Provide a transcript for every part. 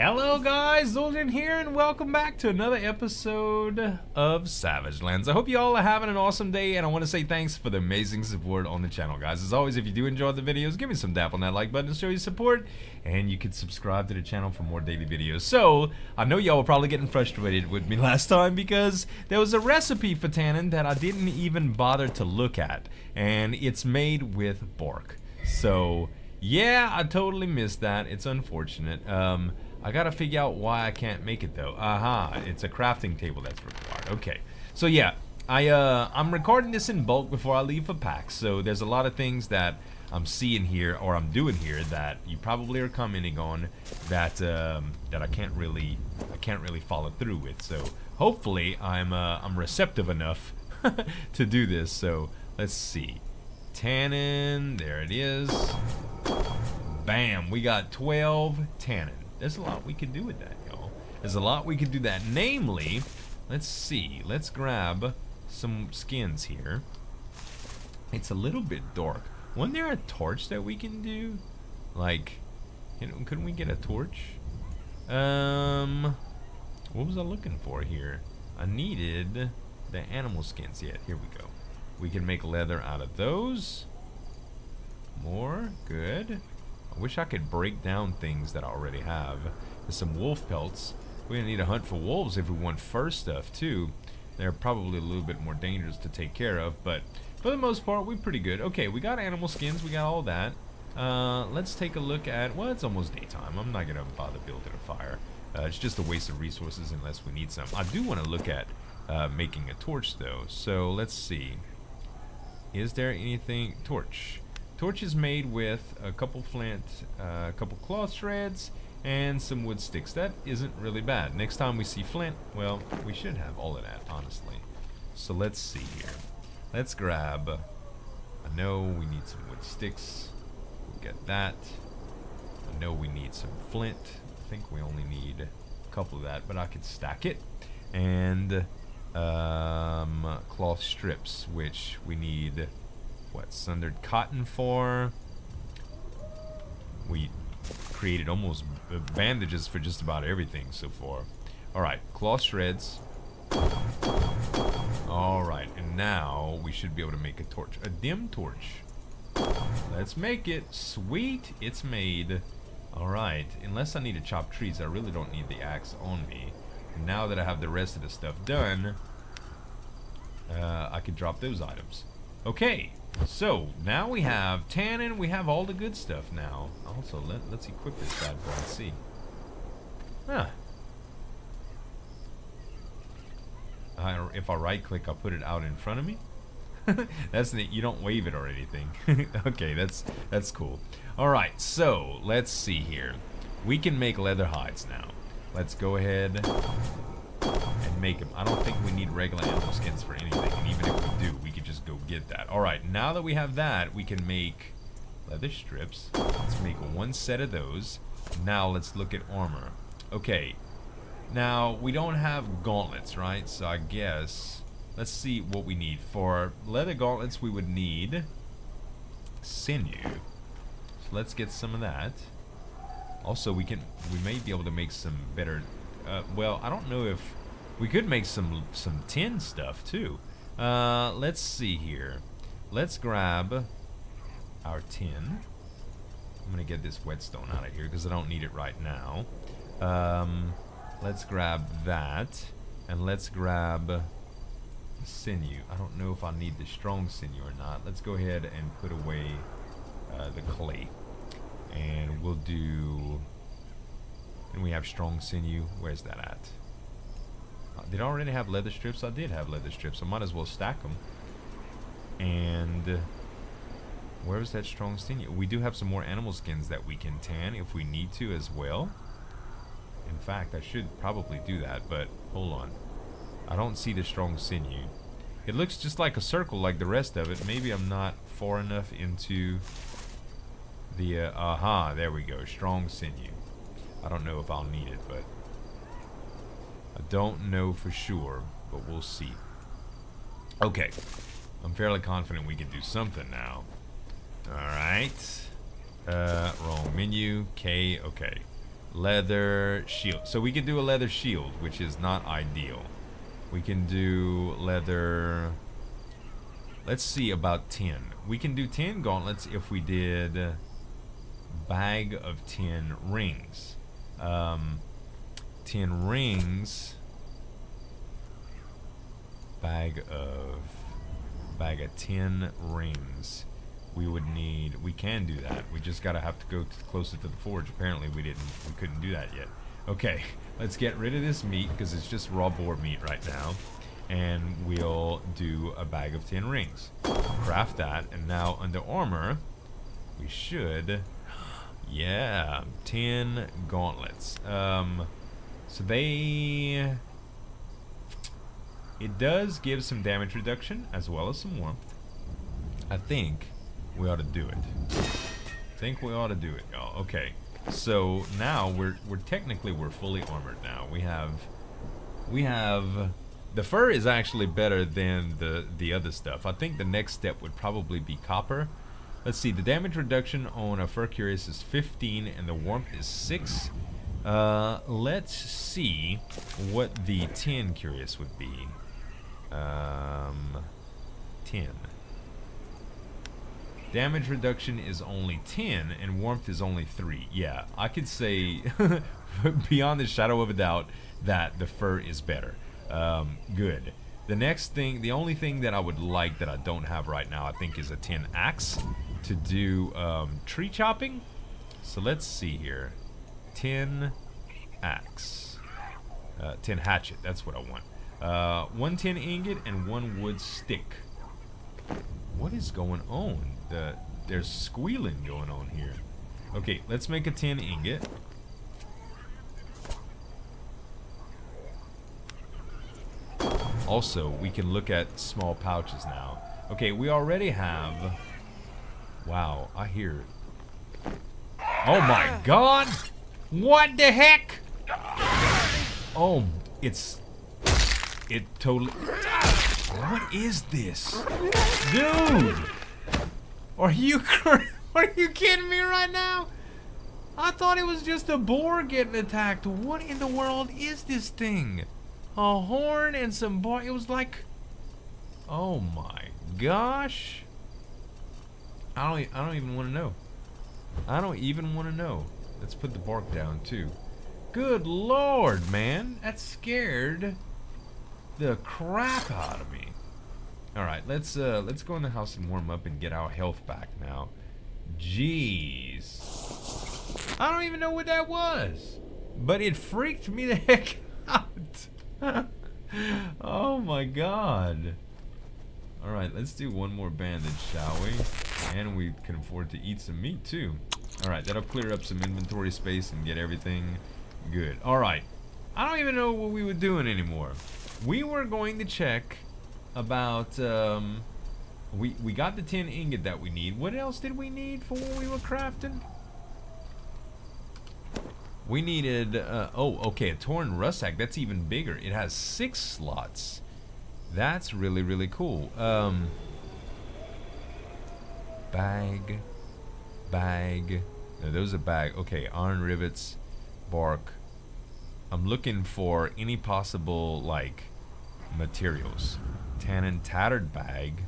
Hello guys, Zueljin here and welcome back to another episode of Savage Lands. I hope you all are having an awesome day and I want to say thanks for the amazing support on the channel guys. As always, if you do enjoy the videos, give me some dap on that like button to show your support and you can subscribe to the channel for more daily videos. So, I know y'all were probably getting frustrated with me last time because there was a recipe for tannin that I didn't even bother to look at and it's made with bark. So, yeah, I totally missed that. It's unfortunate. Um, I gotta figure out why I can't make it though. Aha, it's a crafting table that's required. Okay, so yeah, I uh, I'm recording this in bulk before I leave for PAX. So there's a lot of things that I'm seeing here or I'm doing here that you probably are commenting on that um, that I can't really I can't really follow through with. So hopefully I'm uh, I'm receptive enough to do this. So let's see, tannin. There it is. Bam, we got 12 tannin. There's a lot we could do with that, y'all. There's a lot we could do that. Namely, let's see. Let's grab some skins here. It's a little bit dark. Wasn't there a torch that we can do? Like, you know, couldn't we get a torch? Um, what was I looking for here? I needed the animal skins. Yeah, here we go. We can make leather out of those. More, good. I wish I could break down things that I already have. There's some wolf pelts. We're gonna need to hunt for wolves if we want fur stuff too. They're probably a little bit more dangerous to take care of, but for the most part, we're pretty good. Okay, we got animal skins, we got all that. Uh, let's take a look at, well, it's almost daytime. I'm not gonna bother building a fire. Uh, it's just a waste of resources unless we need some. I do want to look at uh, making a torch though. So let's see. Is there anything? Torch. Torch is made with a couple flint, uh, a couple cloth shreds, and some wood sticks. That isn't really bad. Next time we see flint, well, we should have all of that, honestly. So let's see here. Let's grab, I know we need some wood sticks. We'll get that. I know we need some flint. I think we only need a couple of that, but I could stack it. And um, cloth strips, which we need what sundered cotton for. We created almost bandages for just about everything so far. Alright, cloth shreds. Alright, and now we should be able to make a torch. A dim torch. Let's make it. Sweet, it's made. Alright, unless I need to chop trees, I really don't need the axe on me. And now that I have the rest of the stuff done, uh, I can drop those items. Okay, so, now we have tannin, we have all the good stuff now. Also, let, let's equip this bad boy and see. Huh. I, if I right click, I'll put it out in front of me. that's the, you don't wave it or anything. okay, that's that's cool. All right, so let's see here. We can make leather hides now. Let's go ahead and make them. I don't think we need regular animal skins for anything, and even if we do, we get that. Alright, now that we have that, we can make leather strips. Let's make one set of those. Now let's look at armor. Okay, now we don't have gauntlets, right? So I guess, let's see what we need. For leather gauntlets, we would need sinew. So let's get some of that. Also, we can, we may be able to make some better uh, well, I don't know if we could make some some tin stuff too. Uh, let's see here. Let's grab our tin. I'm gonna get this whetstone out of here because I don't need it right now. Um, let's grab that, and let's grab sinew. I don't know if I need the strong sinew or not. Let's go ahead and put away uh, the clay, and we'll do and we have strong sinew. Where's that at? Uh, did I already have leather strips? I did have leather strips. I might as well stack them. And where's that strong sinew? We do have some more animal skins that we can tan if we need to as well. In fact, I should probably do that, but hold on. I don't see the strong sinew. It looks just like a circle like the rest of it. Maybe I'm not far enough into the, uh, aha, there we go, strong sinew. I don't know if I'll need it, but I don't know for sure, but we'll see. Okay. I'm fairly confident we can do something now. Alright. Uh, wrong menu. K, okay. leather shield. So we can do a leather shield, which is not ideal. We can do leather... Let's see about 10. We can do 10 gauntlets if we did bag of 10 rings. Um, 10 rings. Bag of... Bag of 10 rings. We would need we can do that. We just gotta have to go to, closer to the forge. Apparently we didn't we couldn't do that yet. Okay let's get rid of this meat because it's just raw boar meat right now. And we'll do a bag of 10 rings. Craft that and now under armor we should yeah 10 gauntlets. Um so they it does give some damage reduction as well as some warmth I think we ought to do it. Think we ought to do it, y'all. Okay. So now we're we're technically we're fully armored now. We have we have the fur is actually better than the the other stuff. I think the next step would probably be copper. Let's see, the damage reduction on a fur cuirass is 15 and the warmth is 6. Uh, let's see what the tin cuirass would be. Um, 10. Damage reduction is only 10 and warmth is only 3. Yeah, I could say beyond the shadow of a doubt that the fur is better. Um, good. The next thing, the only thing that I would like that I don't have right now, I think is a tin axe to do um, tree chopping. So let's see here. Tin axe. Uh, tin hatchet, that's what I want. Uh, one tin ingot and one wood stick. What is going on? The, there's squealing going on here. Okay, let's make a tin ingot. Also, we can look at small pouches now. Okay, we already have... Wow, I hear... Oh my god! What the heck? Oh, it's... It totally... What is this? Dude! Are you are you kidding me right now? I thought it was just a boar getting attacked. What in the world is this thing? A horn and some boar. It was like, oh my gosh. I don't. I don't even want to know. I don't even want to know. Let's put the bark down too. Good lord, man, that scared the crap out of me. All right, let's uh, let's go in the house and warm up and get our health back now. Jeez, I don't even know what that was, but it freaked me the heck out. oh my god. All right, let's do one more bandage, shall we? And we can afford to eat some meat too. All right, that'll clear up some inventory space and get everything good. All right, I don't even know what we were doing anymore. We were going to check about um, we we got the tin ingot that we need. What else did we need for what we were crafting? We needed uh, oh okay a torn rucksack. That's even bigger. It has six slots. That's really really cool. Um, bag, bag. No, those are bag. Okay, iron rivets, bark. I'm looking for any possible like materials. Tannin Tattered Bag.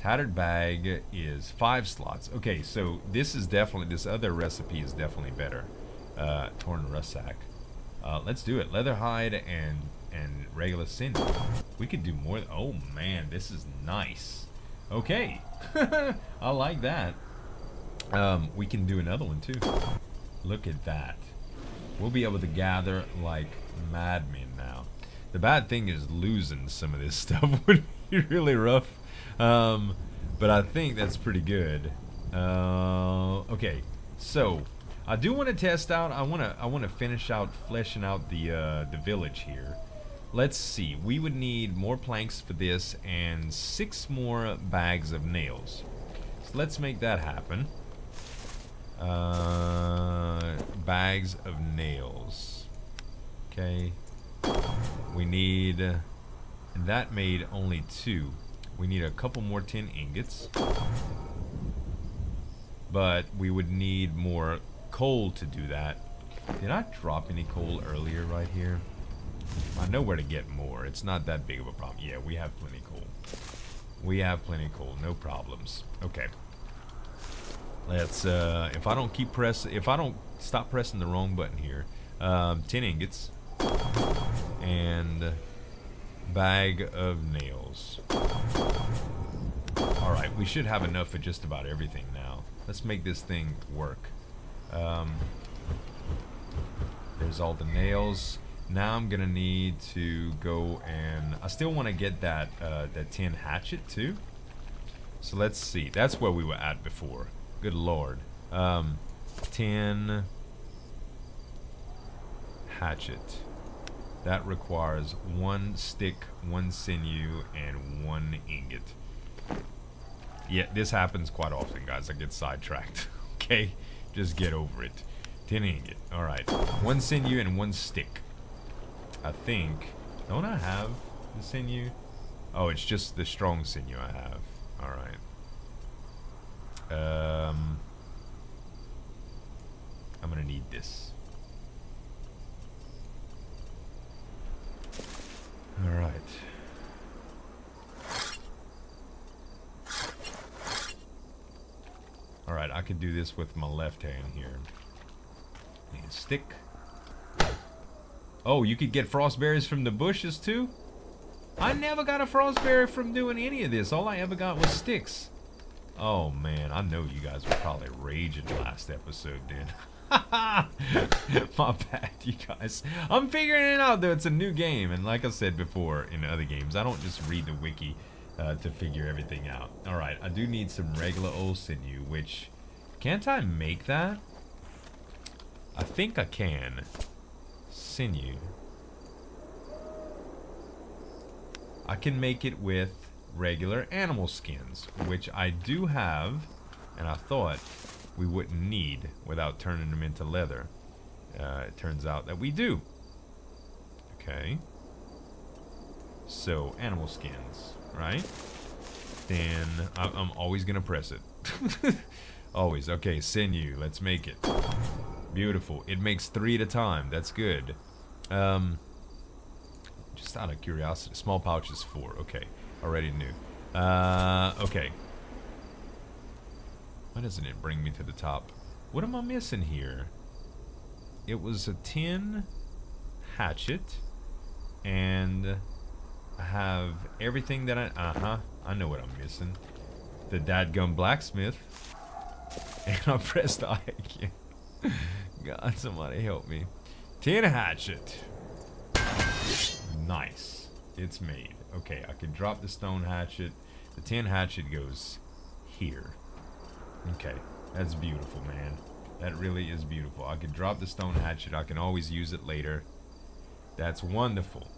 Tattered Bag is five slots. Okay, so this is definitely, this other recipe is definitely better. Uh, torn Rucksack. Uh, let's do it. Leather hide and and regular sin. We could do more. Oh man, this is nice. Okay, I like that. Um, we can do another one too. Look at that. We'll be able to gather like madmen now. The bad thing is losing some of this stuff would be really rough. Um, but I think that's pretty good. Uh, okay, so I do want to test out. I want to. I want to finish out fleshing out the uh, the village here. Let's see. We would need more planks for this and six more bags of nails. So let's make that happen. Uh, bags of nails. Okay. We need... And that made only two. We need a couple more tin ingots. But we would need more coal to do that. Did I drop any coal earlier right here? I know where to get more. It's not that big of a problem. Yeah, we have plenty coal. We have plenty coal. No problems. Okay. Let's, uh, if I don't keep press, if I don't stop pressing the wrong button here, um, 10 ingots and bag of nails. Alright, we should have enough for just about everything now. Let's make this thing work. Um, there's all the nails. Now I'm gonna need to go and I still want to get that uh, that tin hatchet too. So let's see. That's where we were at before. Good lord. Um, tin hatchet. That requires one stick, one sinew, and one ingot. Yeah, this happens quite often, guys. I get sidetracked. okay? Just get over it. Tin ingot. Alright. One sinew and one stick. I think. Don't I have the sinew? Oh, it's just the strong sinew I have. Alright. Um, I'm gonna need this. Alright. Alright, I can do this with my left hand here. Stick. Oh, you could get frostberries from the bushes too? I never got a frostberry from doing any of this. All I ever got was sticks. Oh man, I know you guys were probably raging last episode, then. My bad, you guys. I'm figuring it out though. It's a new game, and like I said before in other games, I don't just read the wiki uh, to figure everything out. All right, I do need some regular old sinew, which can't I make that? I think I can. Sinew. I can make it with regular animal skins, which I do have, and I thought we wouldn't need without turning them into leather. Uh, it turns out that we do. Okay. So, animal skins, right? Then I'm, I'm always going to press it. always. Okay, sinew. Let's make it. Beautiful. It makes three at a time. That's good. Um, just out of curiosity. Small pouch is four. Okay. Already knew. Uh, okay. Why doesn't it bring me to the top? What am I missing here? It was a tin hatchet. And I have everything that I... Uh-huh. I know what I'm missing. The dadgum blacksmith. And I pressed I again. God, somebody help me. Tin hatchet. Nice. It's made. Okay, I can drop the stone hatchet. The tin hatchet goes here. Okay, that's beautiful, man. That really is beautiful. I can drop the stone hatchet. I can always use it later. That's wonderful.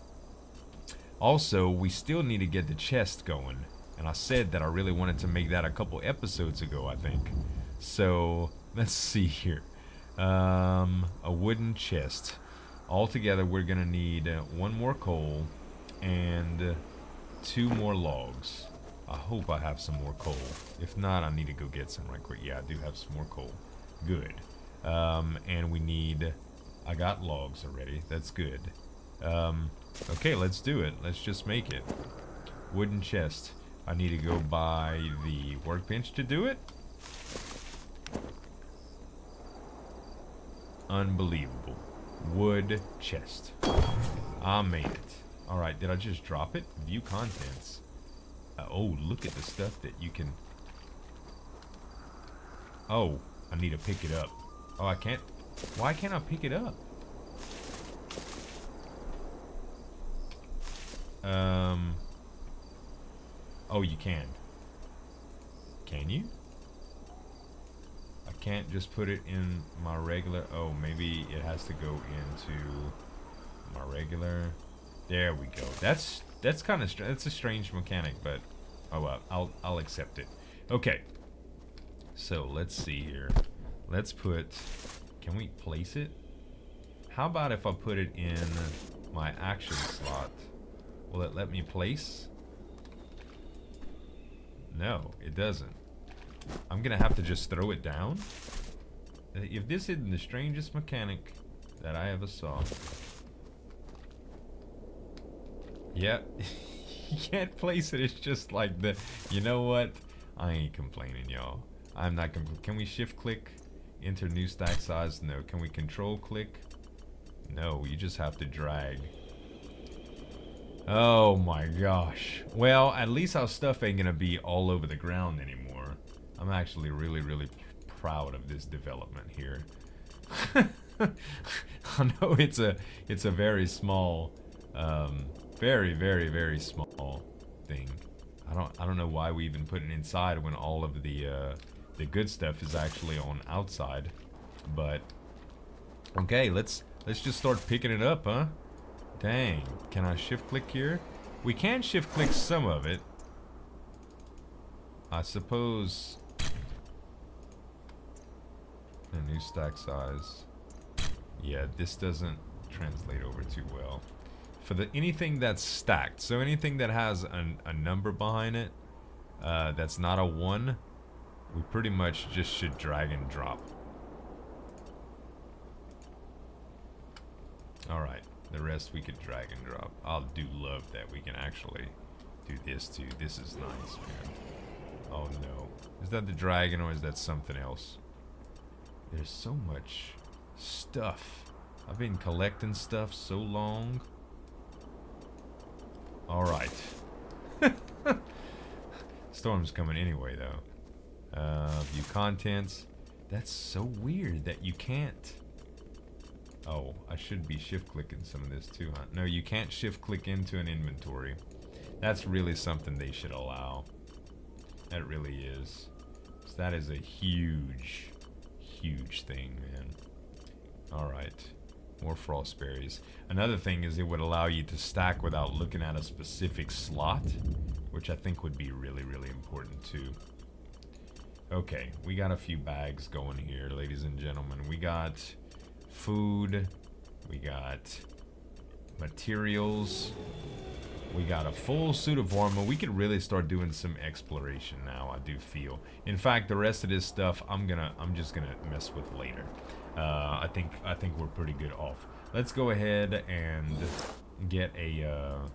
Also, we still need to get the chest going. And I said that I really wanted to make that a couple episodes ago, I think. So, let's see here. Um, a wooden chest. Altogether, we're going to need uh, one more coal and uh, two more logs. I hope I have some more coal. If not, I need to go get some right quick. Yeah, I do have some more coal. Good. Um, and we need... I got logs already. That's good. Um, okay, let's do it. Let's just make it. Wooden chest. I need to go buy the workbench to do it. Unbelievable. Wood chest. I made it. Alright, did I just drop it? View contents. Uh, oh, look at the stuff that you can... Oh, I need to pick it up. Oh, I can't... Why can't I pick it up? Um... Oh, you can. Can you? I can't just put it in my regular... Oh, maybe it has to go into my regular... There we go. That's that's kind of that's a strange mechanic, but oh well, I'll I'll accept it. Okay. So let's see here. Let's put. Can we place it? How about if I put it in my action slot? Will it let me place? No, it doesn't. I'm gonna have to just throw it down. Uh, if this isn't the strangest mechanic that I ever saw. Yep. you can't place it. It's just like the... You know what? I ain't complaining, y'all. I'm not complaining. Can we shift click? Enter new stack size? No. Can we control click? No, you just have to drag. Oh my gosh. Well, at least our stuff ain't gonna be all over the ground anymore. I'm actually really, really proud of this development here. I know it's a it's a very small, um, very, very, very small thing. I don't I don't know why we even put it inside when all of the uh, the good stuff is actually on outside. But okay, let's let's just start picking it up, huh? Dang. Can I shift click here? We can shift click some of it. I suppose... A new stack size. Yeah, this doesn't translate over too well. For the anything that's stacked, so anything that has an, a number behind it, uh, that's not a 1, we pretty much just should drag and drop. Alright. The rest we could drag and drop. I do love that we can actually do this too. This is nice, man. Oh no. Is that the dragon or is that something else? There's so much stuff. I've been collecting stuff so long. Alright. Storm's coming anyway, though. Uh, view contents. That's so weird that you can't Oh, I should be shift clicking some of this too, huh? No, you can't shift click into an inventory. That's really something they should allow. That really is. So that is a huge, huge thing, man. Alright. More frostberries. Another thing is it would allow you to stack without looking at a specific slot, which I think would be really, really important too. Okay, we got a few bags going here, ladies and gentlemen. We got food. We got materials. We got a full suit of armor. We could really start doing some exploration now, I do feel. In fact, the rest of this stuff I'm gonna I'm just gonna mess with later. Uh, I think I think we're pretty good off. Let's go ahead and get a, uh,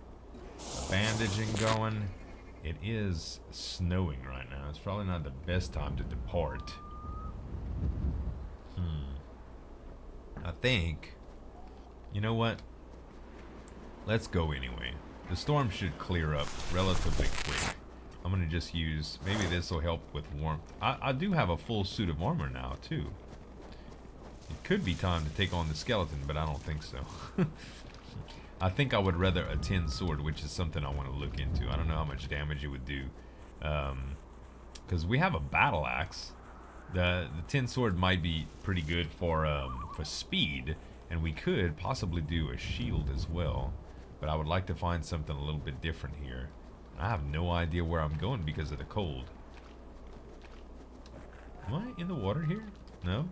a bandaging going. It is snowing right now. It's probably not the best time to depart. I think, you know what? Let's go anyway. The storm should clear up relatively quick. I'm gonna just use, maybe this will help with warmth. I, I do have a full suit of armor now, too. Could be time to take on the skeleton, but I don't think so. I think I would rather a tin sword, which is something I want to look into. I don't know how much damage it would do. Because um, we have a battle axe. The the tin sword might be pretty good for um, for speed, and we could possibly do a shield as well. But I would like to find something a little bit different here. I have no idea where I'm going because of the cold. Am I in the water here? No?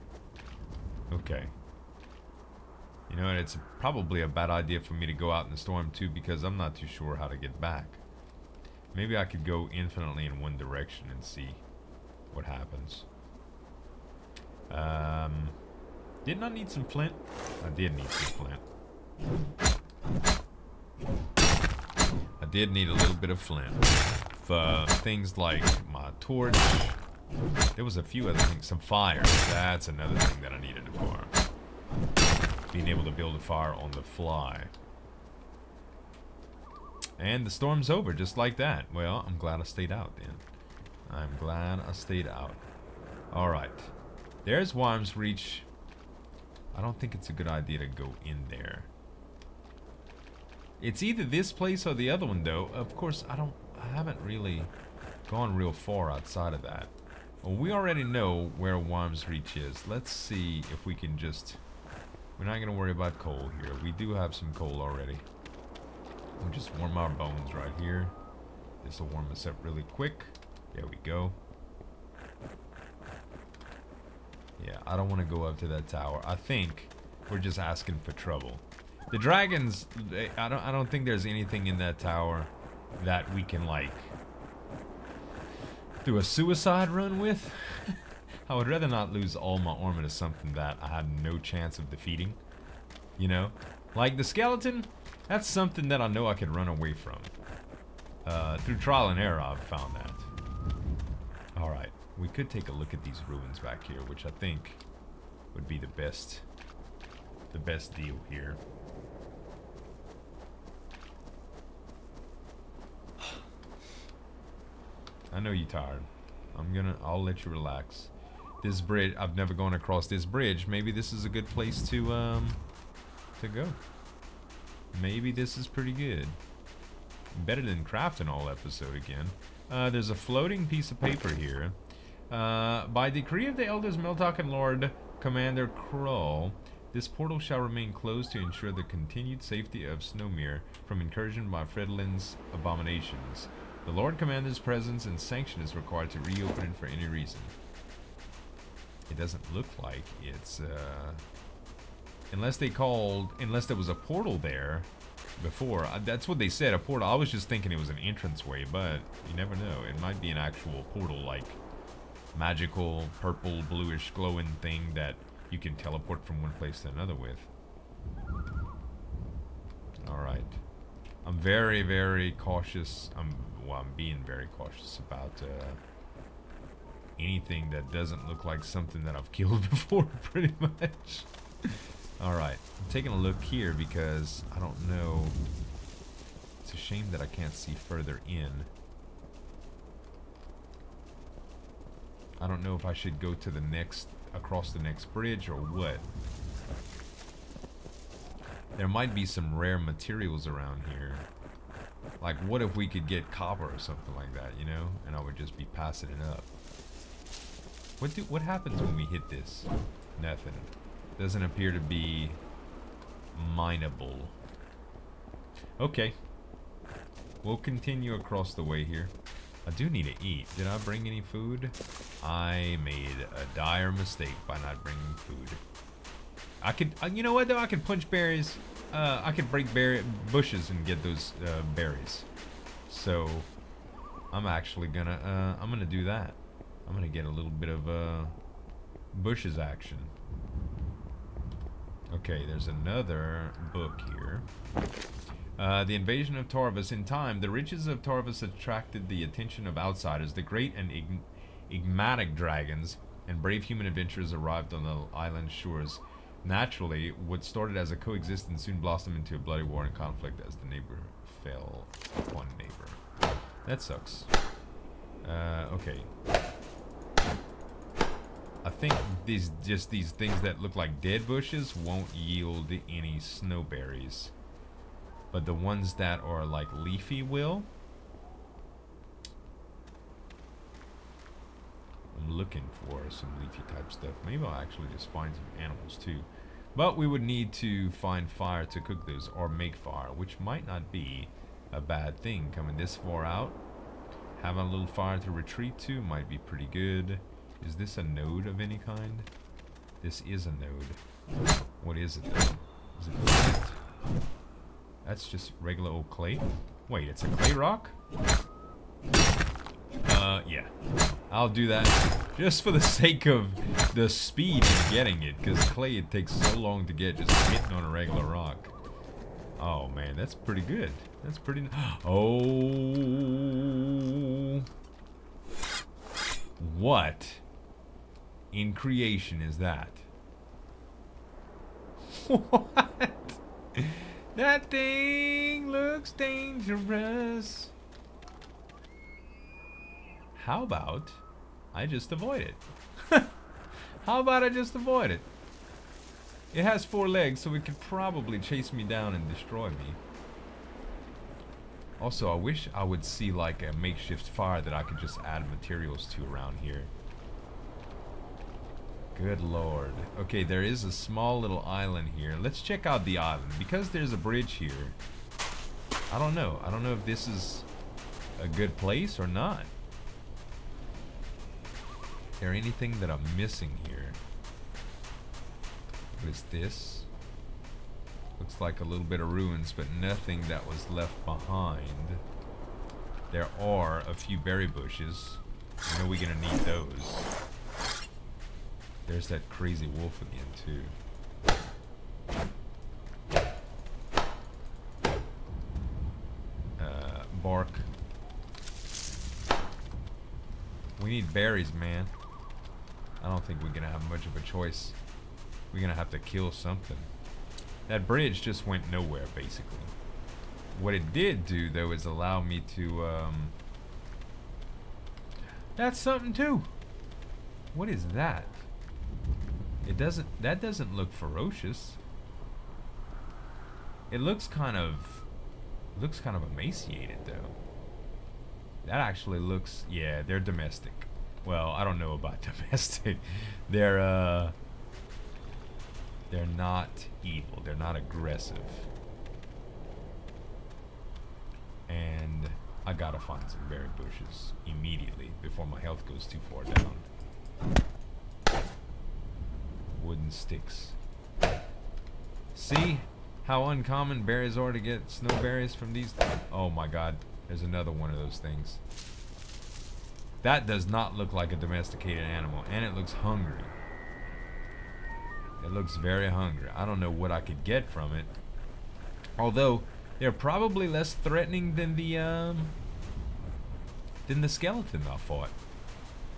Okay. You know, it's probably a bad idea for me to go out in the storm too because I'm not too sure how to get back. Maybe I could go infinitely in one direction and see what happens. Um, didn't I need some flint? I did need some flint. I did need a little bit of flint for things like my torch. There was a few other things. Some fire. That's another thing that I needed for. Being able to build a fire on the fly. And the storm's over just like that. Well, I'm glad I stayed out then. I'm glad I stayed out. Alright. There's Wyrm's Reach. I don't think it's a good idea to go in there. It's either this place or the other one, though. Of course, I don't... I haven't really gone real far outside of that. We already know where Wyrm's Reach is. Let's see if we can just... We're not going to worry about coal here. We do have some coal already. We'll just warm our bones right here. This will warm us up really quick. There we go. Yeah, I don't want to go up to that tower. I think we're just asking for trouble. The dragons, they, I don't I don't think there's anything in that tower that we can like do a suicide run with. I would rather not lose all my armor to something that I had no chance of defeating. You know? Like the skeleton, that's something that I know I can run away from. Uh, through trial and error, I've found that. Alright, we could take a look at these ruins back here, which I think would be the best, the best deal here. I know you're tired. I'm gonna, I'll let you relax. This bridge, I've never gone across this bridge. Maybe this is a good place to, um, to go. Maybe this is pretty good. Better than crafting all episode again. Uh, there's a floating piece of paper here. Uh, by decree of the elders Meltok and Lord Commander Kroll, this portal shall remain closed to ensure the continued safety of Snowmere from incursion by Fredlin's abominations. The Lord Commander's presence and sanction is required to reopen it for any reason. It doesn't look like it's, uh... Unless they called... Unless there was a portal there before. Uh, that's what they said, a portal. I was just thinking it was an entranceway, but you never know. It might be an actual portal, like magical, purple, bluish, glowing thing that you can teleport from one place to another with. Alright. I'm very, very cautious. I'm, well, I'm being very cautious about uh, anything that doesn't look like something that I've killed before, pretty much. Alright, I'm taking a look here because I don't know. It's a shame that I can't see further in. I don't know if I should go to the next, across the next bridge or what. There might be some rare materials around here. Like, what if we could get copper or something like that, you know? And I would just be passing it up. What do, what happens when we hit this? Nothing. Doesn't appear to be mineable. Okay. We'll continue across the way here. I do need to eat. Did I bring any food? I made a dire mistake by not bringing food. I could, uh, you know what though? I could punch berries. Uh, I could break berry bushes and get those uh, berries. So, I'm actually gonna, uh, I'm gonna do that. I'm gonna get a little bit of uh, bushes action. Okay, there's another book here. Uh, the invasion of Torvus. In time, the riches of Torvus attracted the attention of outsiders. The great and enigmatic dragons and brave human adventurers arrived on the island's shores. Naturally, what started as a coexistence soon blossomed into a bloody war and conflict as the neighbor fell upon neighbor. That sucks. Uh, okay. I think these just these things that look like dead bushes won't yield any snowberries. But the ones that are like leafy will. Looking for some leafy type stuff. Maybe I'll actually just find some animals too. But we would need to find fire to cook those or make fire, which might not be a bad thing coming this far out. Having a little fire to retreat to might be pretty good. Is this a node of any kind? This is a node. What is it? Is it that's just regular old clay. Wait, it's a clay rock? Uh, yeah. I'll do that just for the sake of the speed of getting it, because clay it takes so long to get just hitting on a regular rock. Oh man, that's pretty good. That's pretty. Oh. What in creation is that? What? That thing looks dangerous. How about I just avoid it? How about I just avoid it? It has four legs, so it could probably chase me down and destroy me. Also, I wish I would see like a makeshift fire that I could just add materials to around here. Good lord. Okay, there is a small little island here. Let's check out the island. Because there's a bridge here, I don't know. I don't know if this is a good place or not there anything that I'm missing here? What is this? Looks like a little bit of ruins, but nothing that was left behind. There are a few berry bushes. I know we're gonna need those. There's that crazy wolf again, too. Uh, bark. We need berries, man. Think we're gonna have much of a choice. We're gonna have to kill something. That bridge just went nowhere, basically. What it did do, though, is allow me to, um... That's something, too. What is that? It doesn't, that doesn't look ferocious. It looks kind of, looks kind of emaciated, though. That actually looks, yeah, they're domestic. Well, I don't know about domestic. they're, uh, they're not evil. They're not aggressive. And I gotta find some berry bushes immediately before my health goes too far down. Wooden sticks. See how uncommon berries are to get snowberries from these? Oh my god, there's another one of those things. That does not look like a domesticated animal, and it looks hungry. It looks very hungry. I don't know what I could get from it. Although, they're probably less threatening than the, um, than the skeleton I fought.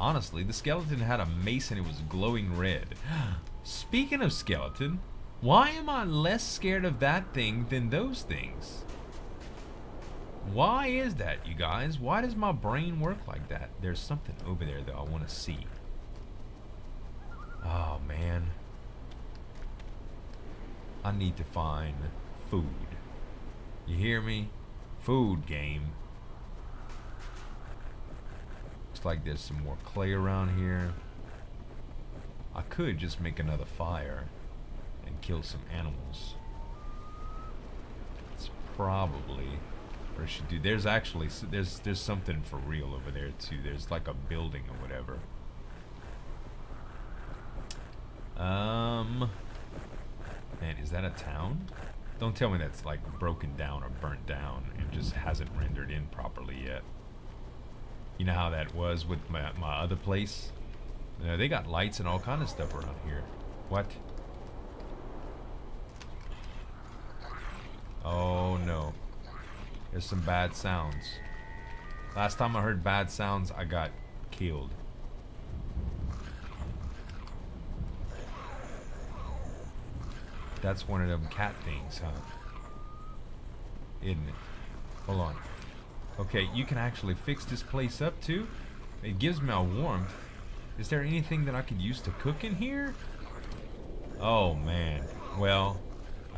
Honestly, the skeleton had a mace and it was glowing red. Speaking of skeleton, why am I less scared of that thing than those things? Why is that, you guys? Why does my brain work like that? There's something over there that I want to see. Oh, man. I need to find food. You hear me? Food game. Looks like there's some more clay around here. I could just make another fire and kill some animals. It's probably should do. There's actually there's there's something for real over there too. There's like a building or whatever. Um, man, is that a town? Don't tell me that's like broken down or burnt down and just hasn't rendered in properly yet. You know how that was with my, my other place? Uh, they got lights and all kind of stuff around here. What? Oh no. There's some bad sounds. Last time I heard bad sounds, I got killed. That's one of them cat things, huh? Isn't it? Hold on. Okay, you can actually fix this place up too. It gives me a warmth. Is there anything that I could use to cook in here? Oh man. Well,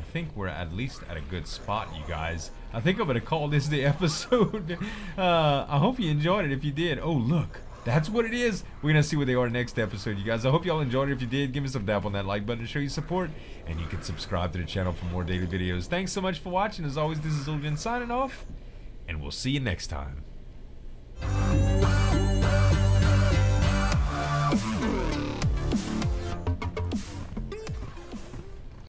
I think we're at least at a good spot, you guys. I think I'm gonna call this the episode. uh, I hope you enjoyed it. If you did, oh look, that's what it is. We're gonna see what they are next episode, you guys. I hope y'all enjoyed it. If you did, give me some dap on that like button to show you support, and you can subscribe to the channel for more daily videos. Thanks so much for watching. As always, this is Zueljin signing off, and we'll see you next time.